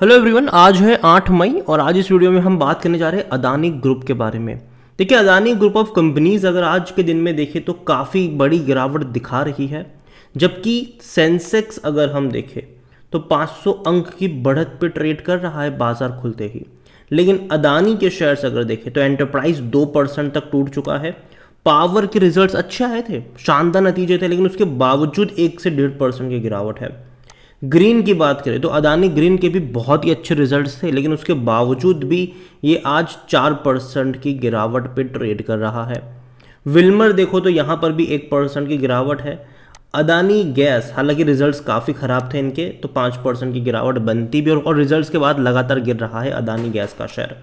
Hello everyone आज है आठ मई और आज इस वीडियो में हम बात करने जा रहे हैं अदानी ग्रुप के बारे में। देखिए, अदानी ग्रुप ऑफ़ कंपनीज़ अगर आज के दिन में देखें तो काफ़ी बड़ी गिरावट दिखा रही है। जबकि सेंसेक्स अगर हम देखें तो 500 अंक की बढ़त पे ट्रेड कर रहा है बाज़ार खुलते ही। लेकिन अदानी के शेयर्स अगर देखें तो एंटरप्राइज दो परसेंट तक टूट चुका है। पावर के रिजल्ट्स अच्छे आए थे, शानदार नतीजे थे, लेकिन उसके बावजूद एक से डेढ़ परसेंट की गिरावट है। ग्रीन की बात करें तो अदानी ग्रीन के भी बहुत ही अच्छे रिजल्ट्स थे लेकिन उसके बावजूद भी ये आज चार परसेंट की गिरावट पे ट्रेड कर रहा है। विल्मर देखो तो यहाँ पर भी एक परसेंट की गिरावट है। अदानी गैस हालाँकि रिजल्ट्स काफ़ी ख़राब थे इनके तो पाँच परसेंट की गिरावट बनती भी और, और रिजल्ट्स के बाद लगातार गिर रहा है अदानी गैस का शेयर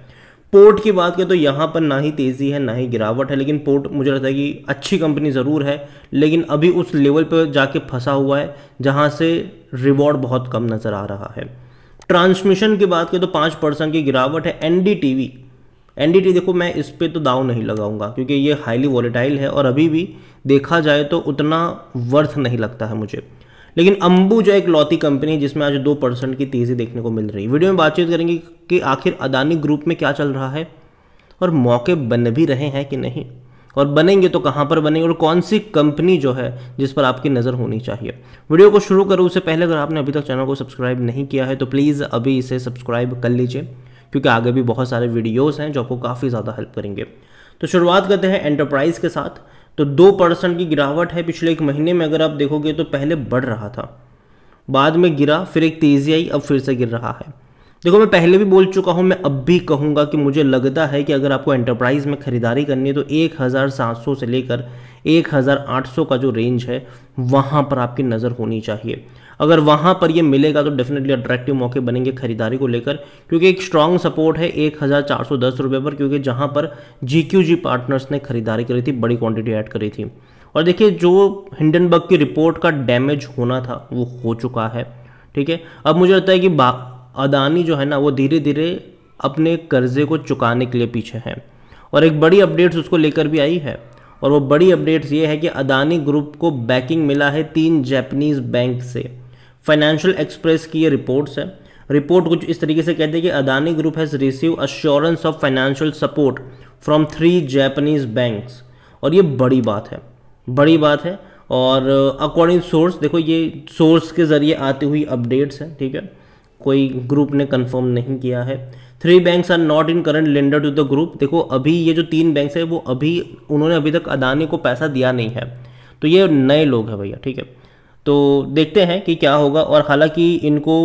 पोर्ट की बात करें तो यहाँ पर ना ही तेज़ी है, ना ही गिरावट है, लेकिन पोर्ट मुझे लगता है कि अच्छी कंपनी ज़रूर है, लेकिन अभी उस लेवल पर जाके फंसा हुआ है, जहाँ से रिवॉर्ड बहुत कम नज़र आ रहा है। ट्रांसमिशन की बात करें तो पाँच परसेंट की गिरावट है। N D T V N D T देखो, मैं इस पर तो दाव नहीं लगाऊँगा, क्योंकि ये हाईली वॉलेटाइल है और अभी भी देखा जाए तो उतना वर्थ नहीं लगता है मुझे। लेकिन अंबू जो एक लौती कंपनी है, जिसमें आज दो परसेंट की तेज़ी देखने को मिल रही है। वीडियो में बातचीत करेंगे कि आखिर अदानी ग्रुप में क्या चल रहा है और मौके बन भी रहे हैं कि नहीं? और बनेंगे तो कहाँ पर बनेंगे? और कौन सी कंपनी जो है, जिस पर आपकी नज़र होनी चाहिए? वीडियो को शुरू करूँ, उससे पहले अगर आपने अभी तक चैनल को सब्सक्राइब नहीं किया है तो प्लीज़ अभी इसे सब्सक्राइब कर लीजिए, क्योंकि आगे भी बहुत सारे वीडियोज़ हैं जो आपको काफ़ी ज़्यादा हेल्प करेंगे। तो शुरुआत करते हैं एंटरप्राइज के साथ। तो दो परसेंट की गिरावट है पिछले एक महीने में, अगर आप देखोगे तो पहले बढ़ रहा था। बाद में गिरा, फिर एक तेज़ी आई, अब फिर से गिर रहा है। देखो, मैं पहले भी बोल चुका हूँ, मैं अब भी कहूँगा कि मुझे लगता है कि अगर आपको एंटरप्राइज में ख़रीदारी करनी है तो एक हज़ार सात सौ से लेकर एक हज़ार आठ सौ का जो रेंज है, वहाँ पर आपकी नज़र होनी चाहिए। अगर वहाँ पर ये मिलेगा तो डेफिनेटली अट्रैक्टिव मौके बनेंगे खरीदारी को लेकर। क्योंकि एक स्ट्रॉन्ग सपोर्ट है एक हज़ार चार सौ दस रुपये पर, क्योंकि जहाँ पर जी क्यू जी पार्टनर्स ने खरीदारी करी थी, बड़ी क्वांटिटी ऐड करी थी। और देखिए, जो हिंडनबर्ग की रिपोर्ट का डैमेज होना था, वो हो चुका है। ठीक है? अब मुझे लगता है कि अदानी जो है ना, वो धीरे धीरे अपने कर्जे को चुकाने के लिए पीछे है। और एक बड़ी अपडेट्स उसको लेकर भी आई है। और वो बड़ी अपडेट्स ये है कि अदानी ग्रुप को बैकिंग मिला है तीन जैपनीज बैंक से। फाइनेंशियल एक्सप्रेस की ये रिपोर्ट्स है। रिपोर्ट कुछ इस तरीके से कहते हैं कि Adani group has receive assurance of financial support from three Japanese banks और ये बड़ी बात है, बड़ी बात है। और अकॉर्डिंग सोर्स देखो ये सोर्स के ज़रिए आती हुई अपडेट्स हैं, ठीक है? कोई ग्रुप ने कंफर्म नहीं किया है। Three banks are not in current lender to the group देखो, अभी ये जो तीन बैंक्स है, वो अभी, उन्होंने अभी तक अदानी को पैसा दिया नहीं है। तो ये नए लोग हैं भैया, ठीक है? तो देखते हैं कि क्या होगा और हालाँकि इनको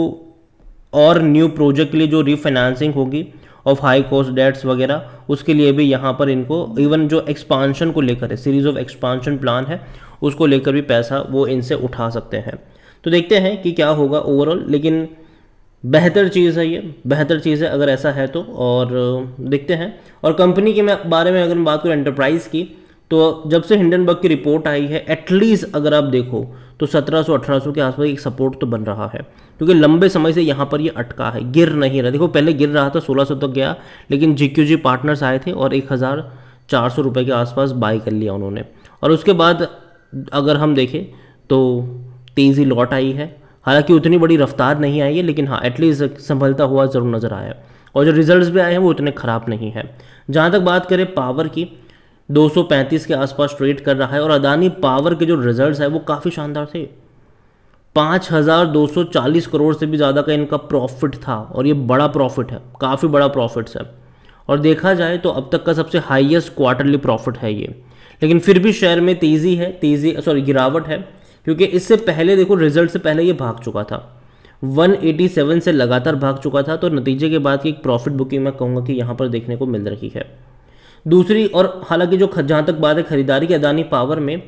और न्यू प्रोजेक्ट के लिए जो रीफाइनेंसिंग होगी ऑफ़ हाई कॉस्ट डेट्स वगैरह, उसके लिए भी यहाँ पर इनको इवन जो एक्सपांशन को लेकर है सीरीज़ ऑफ़ एक्सपांशन प्लान है, उसको लेकर भी पैसा वो इनसे उठा सकते हैं। तो देखते हैं कि क्या होगा ओवरऑल लेकिन बेहतर चीज़ है ये, बेहतर चीज़ है अगर ऐसा है तो और देखते हैं। और कंपनी के बारे में अगर मैं बात करूँ एंटरप्राइज़ की तो जब से हिंडनबर्ग की रिपोर्ट आई है एटलीस्ट अगर आप देखो तो 1700 1800 के आसपास एक सपोर्ट तो बन रहा है। क्योंकि लंबे समय से यहाँ पर ये अटका है, गिर नहीं रहा। देखो, पहले गिर रहा था 1600 तक गया, लेकिन जी पार्टनर्स आए थे और एक रुपये के आसपास बाई कर लिया उन्होंने। और उसके बाद अगर हम देखें तो तेज़ी लौट आई है। हालाँकि उतनी बड़ी रफ्तार नहीं आई है, लेकिन हाँ एटलीस्ट संभलता हुआ ज़रूर नज़र आया। और जो रिजल्ट्स भी आए हैं, वो उतने ख़राब नहीं है। जहाँ तक बात करें पावर की 235 के आसपास ट्रेड कर रहा है और अदानी पावर के जो रिजल्ट्स है वो काफ़ी शानदार थे। 5240 करोड़ से भी ज़्यादा का इनका प्रॉफिट था और ये बड़ा प्रॉफिट है, काफ़ी बड़ा प्रॉफिट्स है। और देखा जाए तो अब तक का सबसे हाईएस्ट क्वार्टरली प्रॉफिट है ये। लेकिन फिर भी शेयर में तेज़ी है, तेज़ी सॉरी गिरावट है, क्योंकि इससे पहले देखो रिज़ल्ट से पहले ये भाग चुका था। 187 से लगातार भाग चुका था तो नतीजे के बाद की एक प्रॉफिट बुकिंग मैं कहूँगा कि यहाँ पर देखने को मिल रही है। दूसरी और हालाँकि जो जहाँ तक बात है खरीदारी की, अदानी पावर में,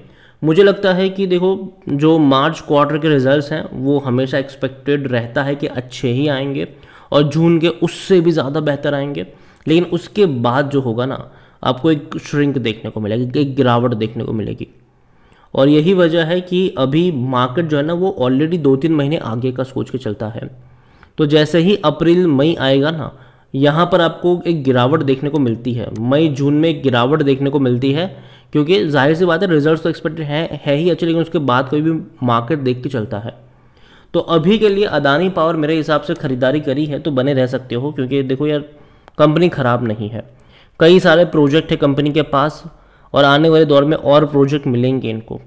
मुझे लगता है कि देखो, जो मार्च क्वार्टर के रिजल्ट्स हैं, वो हमेशा एक्सपेक्टेड रहता है कि अच्छे ही आएँगे और जून के उससे भी ज़्यादा बेहतर आएँगे। लेकिन उसके बाद जो होगा ना, आपको एक श्रिंक देखने को मिलेगी, एक गिरावट देखने को मिलेगी। और यही वजह है कि अभी मार्केट जो है ना, वो ऑलरेडी दो तीन महीने आगे का सोच के चलता है। तो जैसे ही अप्रैल, मई आएगा ना यहाँ पर आपको एक गिरावट देखने को मिलती है। मई, जून में एक गिरावट देखने को मिलती है, क्योंकि ज़ाहिर सी बात है रिज़ल्ट तो एक्सपेक्टेड है है ही अच्छे, लेकिन उसके बाद कोई भी मार्केट देख के चलता है। तो अभी के लिए अदानी पावर मेरे हिसाब से खरीदारी करी है तो बने रह सकते हो, क्योंकि देखो यार कंपनी ख़राब नहीं है। कई सारे प्रोजेक्ट है कंपनी के पास, और आने वाले दौर में और प्रोजेक्ट मिलेंगे इनको।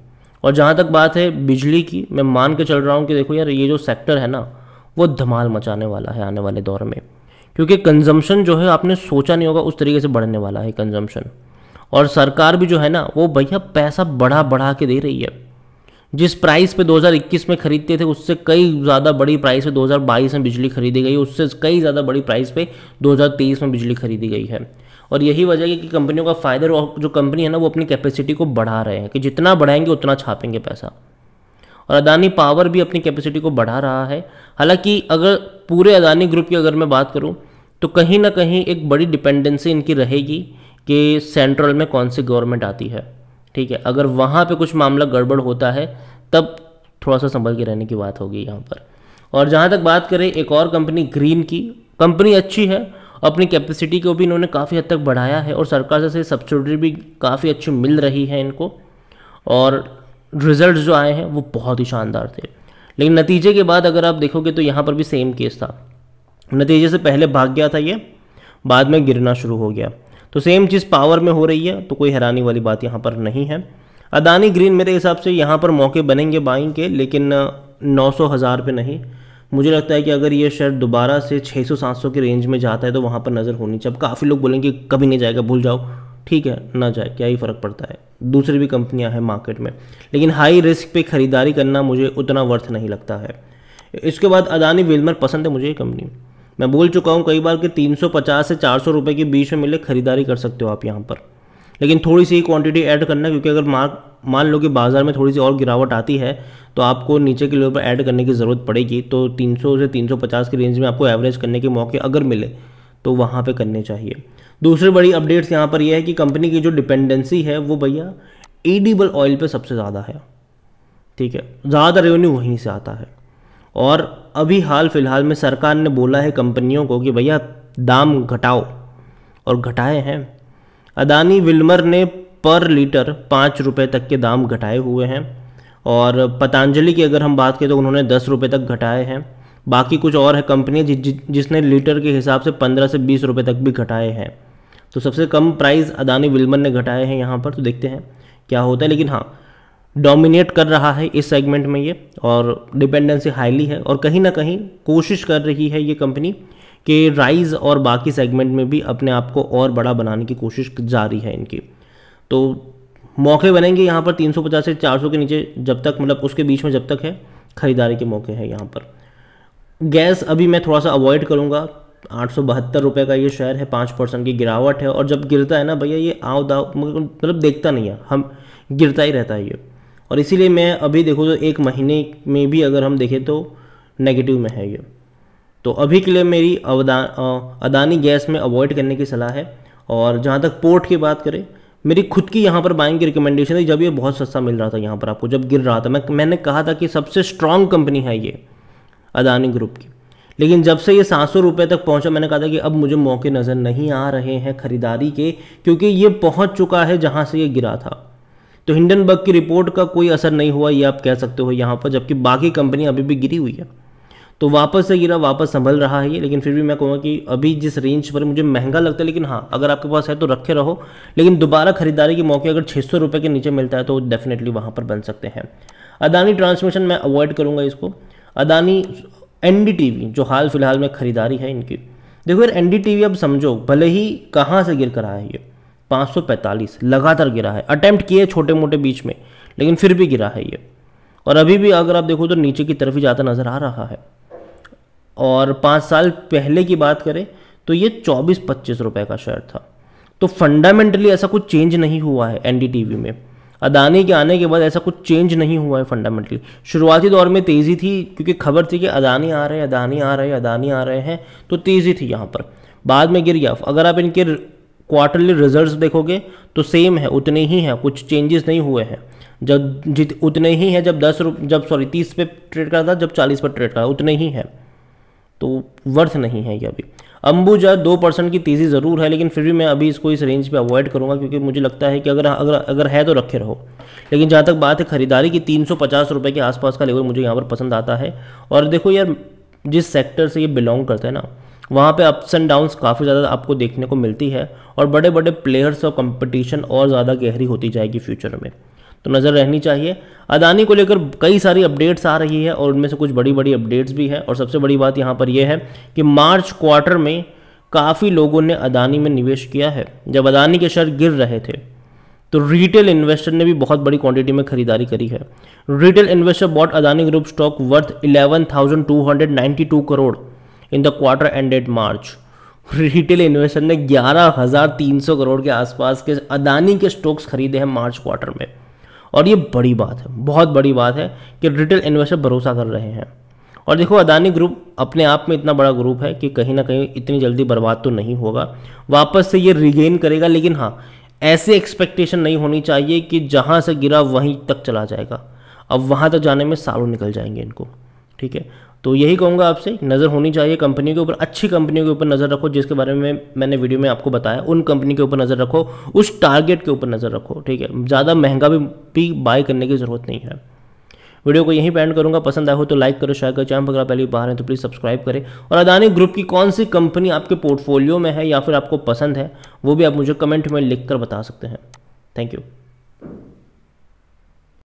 और जहाँ तक बात है बिजली की, मैं मान के चल रहा हूँ कि देखो यार, ये जो सेक्टर है ना, वो धमाल मचाने वाला है आने वाले दौर में। क्योंकि कंजम्पशन जो है आपने सोचा नहीं होगा उस तरीके से बढ़ने वाला है कंजम्पशन और सरकार भी जो है ना, वो भैया पैसा बढ़ा बढ़ा के दे रही है। जिस प्राइस पे 2021 में खरीदते थे, उससे कई ज़्यादा बड़ी प्राइस पे 2022 में बिजली खरीदी गई, उससे कई ज़्यादा बड़ी प्राइस पे 2023 में बिजली खरीदी गई है। और यही वजह है कि कंपनियों का फ़ायदा जो कंपनी है ना, वो अपनी कैपेसिटी को बढ़ा रहे हैं कि जितना बढ़ाएँगे, उतना छापेंगे पैसा। और अदानी पावर भी अपनी कैपेसिटी को बढ़ा रहा है। हालाँकि अगर पूरे अदानी ग्रुप की अगर मैं बात करूँ तो कहीं ना कहीं एक बड़ी डिपेंडेंसी इनकी रहेगी कि सेंट्रल में कौन सी गवर्नमेंट आती है। ठीक है, अगर वहाँ पे कुछ मामला गड़बड़ होता है, तब थोड़ा सा संभल के रहने की बात होगी यहाँ पर। और जहाँ तक बात करें एक और कंपनी ग्रीन की कंपनी अच्छी है, अपनी कैपेसिटी को भी इन्होंने काफ़ी हद तक बढ़ाया है और सरकार से सब्सिडी भी काफ़ी अच्छी मिल रही है इनको। और रिज़ल्ट जो आए हैं, वो बहुत ही शानदार थे। लेकिन नतीजे के बाद अगर आप देखोगे तो यहाँ पर भी सेम केस था। नतीजे से पहले भाग गया था ये, बाद में गिरना शुरू हो गया। तो सेम चीज़ पावर में हो रही है तो कोई हैरानी वाली बात यहाँ पर नहीं है। अदानी ग्रीन मेरे हिसाब से यहाँ पर मौके बनेंगे बाइंग के, लेकिन, नौ सौ हज़ार पे नहीं। मुझे लगता है कि अगर ये शेयर दोबारा से 600-700 के रेंज में जाता है तो वहाँ पर नज़र होनी चाहिए। काफ़ी लोग बोलेंगे, कभी नहीं जाएगा, भूल जाओ। ठीक है, ना जाए, क्या ही फ़र्क पड़ता है। दूसरी भी कंपनियाँ हैं मार्केट में। लेकिन हाई रिस्क पे ख़रीदारी करना मुझे उतना वर्थ नहीं लगता है। इसके बाद अदानी विल्मर पसंद है मुझे ये कंपनी मैं बोल चुका हूँ, कई बार कि 350 से 400 रुपए के बीच में मिले खरीदारी कर सकते हो आप यहाँ पर। लेकिन थोड़ी सी क्वांटिटी ऐड करना, क्योंकि अगर मान मान लो कि बाज़ार में थोड़ी सी और गिरावट आती है तो आपको नीचे के लेवल पर ऐड करने की ज़रूरत पड़ेगी। तो 300 से 350 की रेंज में आपको एवरेज करने के मौके अगर मिले तो वहाँ पे करने चाहिए। दूसरी बड़ी अपडेट्स यहाँ पर यह है कि कंपनी की जो डिपेंडेंसी है, वो भैया एडिबल ऑयल पर सबसे ज़्यादा है। ठीक है? ज़्यादा रेवेन्यू वहीं से आता है। और अभी हाल फ़िलहाल में सरकार ने बोला है कंपनियों को कि भैया दाम घटाओ और घटाए हैं। अदानी विल्मर ने पर लीटर पाँच रुपये तक के दाम घटाए हुए हैं और पतंजलि की अगर हम बात करें तो उन्होंने दस रुपये तक घटाए हैं। बाकी कुछ और है कंपनियाँ जि, जि, जिसने लीटर के हिसाब से पंद्रह से बीस रुपये तक भी घटाए हैं। तो सबसे कम प्राइस अदानी विल्मर ने घटाए हैं यहाँ पर तो देखते हैं क्या होता है। लेकिन हाँ डोमिनेट कर रहा है इस सेगमेंट में ये, और डिपेंडेंसी हाईली है, और कहीं ना कहीं कोशिश कर रही है ये कंपनी कि राइज और बाकी सेगमेंट में भी अपने आप को और बड़ा बनाने की कोशिश जारी है इनकी। तो मौके बनेंगे यहाँ पर 350 से 400 के नीचे, जब तक मतलब उसके बीच में जब तक है, खरीदारी के मौके हैं यहाँ पर। गैस अभी मैं थोड़ा सा अवॉइड करूँगा। आठ रुपये का ये शेयर है, पाँच परसेंट की गिरावट है, और जब गिरता है ना, भैया ये आओ दाव मतलब देखता नहीं है, हम गिरता ही रहता है ये। और इसीलिए मैं अभी देखो तो एक महीने में भी अगर हम देखें तो नेगेटिव में है ये। तो अभी के लिए मेरी अवदा अदानी गैस में अवॉइड करने की सलाह है। और जहाँ तक पोर्ट की बात करें, मेरी खुद की यहाँ पर बाइंग की रिकमेंडेशन थी। जब ये बहुत सस्ता मिल रहा था यहाँ पर आपको, जब गिर रहा था। मैं, मैंने कहा था कि सबसे स्ट्रांग कंपनी है ये, अदानी ग्रुप की। लेकिन जब से ये सात सौ रुपये तक पहुँचा, मैंने कहा था कि अब मुझे मौके नज़र नहीं आ रहे हैं ख़रीदारी के, क्योंकि ये पहुँच चुका है जहाँ से ये गिरा था। तो हिंडनबर्ग की रिपोर्ट का कोई असर नहीं हुआ, ये आप कह सकते हो यहाँ पर, जबकि बाकी कंपनी अभी भी गिरी हुई है। तो वापस से गिरा वापस संभल रहा है ये, लेकिन फिर भी मैं कहूँगा कि अभी जिस रेंज पर मुझे महँगा लगता है, लेकिन हाँ अगर आपके पास है तो रखे रहो, लेकिन दोबारा खरीदारी के मौके अगर छः सौ के नीचे मिलता है तो डेफिनेटली वहाँ पर बन सकते हैं। अदानी ट्रांसमिशन मैं अवॉइड करूँगा इसको। अदानी एन जो हाल फ़िलहाल में खरीदारी है इनकी। देखो यार एनडीटीवी अब समझो, भले ही कहाँ से गिर कर आया ये 545 लगातार गिरा है। अटैम्प्ट किए छोटे मोटे बीच में, लेकिन फिर भी गिरा है ये। और अभी भी अगर आप देखो तो नीचे की तरफ़ ही जाता नज़र आ रहा है। और पाँच साल पहले की बात करें तो ये चौबीस पच्चीस रुपये का शेयर था। तो फंडामेंटली ऐसा कुछ चेंज नहीं हुआ है एन में। अदानी के आने के बाद ऐसा कुछ चेंज नहीं हुआ है फंडामेंटली शुरुआती दौर में तेज़ी थी, क्योंकि खबर थी कि अदानी आ रहे हैं, अदानी आ रहे हैं, अदानी आ रहे हैं तो तेज़ी थी यहाँ पर। बाद में गिर गया। अगर आप इनके क्वार्टरली रिजल्ट्स देखोगे तो सेम है, उतने ही हैं, कुछ चेंजेस नहीं हुए हैं। जब, जित, उतने ही हैं जब दस रुप, जब सॉरी तीस पे ट्रेड करा था, जब चालीस पर ट्रेड करा, उतने ही हैं। तो वर्थ नहीं है ये अभी। अंबुजा दो परसेंट की तेज़ी ज़रूर है, लेकिन फिर भी मैं अभी इसको इस रेंज पे अवॉइड करूँगा, क्योंकि मुझे लगता है कि अगर अगर अगर है तो रखे रहो। लेकिन जहाँ तक बात है खरीदारी की, तीन सौ पचास रुपये के आसपास का लेवल मुझे यहाँ पर पसंद आता है। और देखो यार, जिस सेक्टर से ये बिलोंग करता है ना वहाँ पे अप्स एंड डाउन्स काफ़ी ज़्यादा आपको देखने को मिलती है और बड़े बड़े प्लेयर्स और कंपटीशन और ज़्यादा गहरी होती जाएगी फ्यूचर में। तो नज़र रहनी चाहिए। अदानी को लेकर कई सारी अपडेट्स आ रही है और उनमें से कुछ बड़ी बड़ी अपडेट्स भी है और सबसे बड़ी बात यहाँ पर यह है कि मार्च क्वार्टर में काफ़ी लोगों ने अदानी में निवेश किया है। जब अदानी के शेयर गिर रहे थे तो रिटेल इन्वेस्टर ने भी बहुत बड़ी क्वांटिटी में खरीदारी करी है। Retail investor bought Adani group stock worth 11,292 crore in the quarter ended March. Retail investor ने 11,300 करोड़ के आसपास के अदानी के स्टॉक्स खरीदे हैं मार्च क्वार्टर में। और ये बड़ी बात है बहुत बड़ी बात है कि रिटेल इन्वेस्टर भरोसा कर रहे हैं। और देखो अदानी ग्रुप अपने आप में इतना बड़ा ग्रुप है कि कहीं ना कहीं इतनी जल्दी बर्बाद तो नहीं होगा। वापस से ये रिगेन करेगा लेकिन हाँ ऐसे एक्सपेक्टेशन नहीं होनी चाहिए कि जहाँ से गिरा वहीं तक चला जाएगा। अब वहाँ तक जाने में सालों निकल जाएँगे इनको ठीक है? तो यही कहूँगा आपसे नज़र होनी चाहिए कंपनी के ऊपर अच्छी कंपनियों के ऊपर नज़र रखो जिसके बारे में मैंने वीडियो में आपको बताया उन कंपनी के ऊपर नज़र रखो उस टारगेट के ऊपर नज़र रखो ठीक है? ज़्यादा महँगा भी, भी बाय करने की ज़रूरत नहीं है। वीडियो को यहीं पेंड करूँगा पसंद आए हो तो लाइक करो शेयर करो चैनल अगर आप पहले बाहर हैं तो प्लीज़ सब्सक्राइब करें। और अदानी ग्रुप की कौन सी कंपनी आपके पोर्टफोलियो में है या फिर आपको पसंद है वो भी आप मुझे कमेंट में लिख कर बता सकते हैं। Thank you